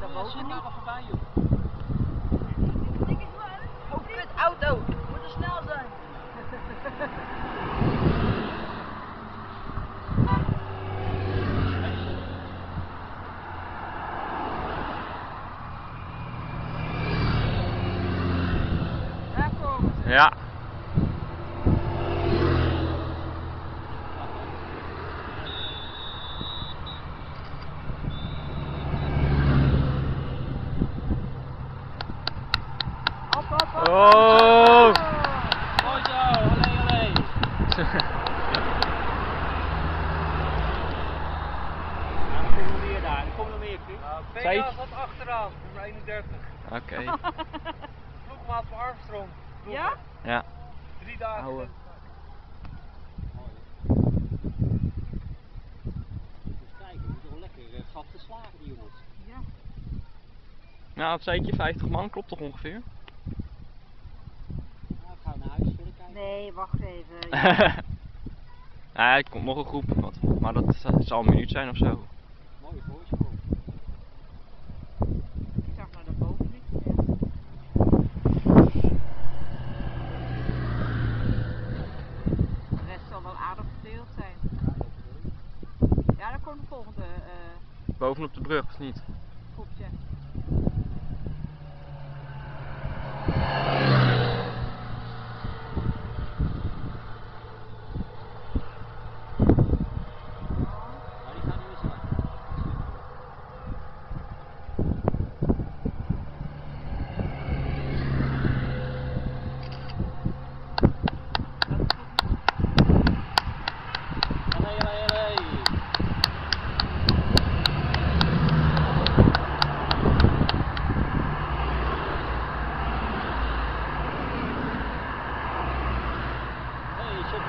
daarboven Zit niet. voorbij joh. Oh, kut, auto. We moeten snel zijn. Daar komen ze. Ja. Op, op, op. Oh. Mooi zo, allee, allee. Ja, er komt nog meer daar, er komt nog meer, Chris. Zei je- Vega zat achteraan, nummer 31. Oké. Ploegmaat van Armstrong. Ja? Ja. Drie dagen. Jongens. Ja. Nou, wat zei je? 50 man klopt toch ongeveer? Nee, wacht even. ja, er komt nog een groep. Wat, maar dat zal een minuut zijn of zo. Mooie voorsprong. Ik zag naar daarboven niet. Ja. De rest zal wel aardig verdeeld zijn. Ja, dan komt de volgende eh Bovenop de brug, of niet? groepje.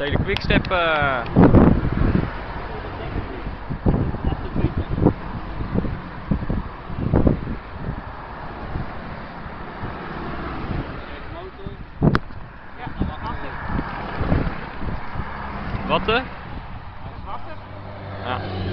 zak. Stede quickstep. wat eh? Wakker. Ja.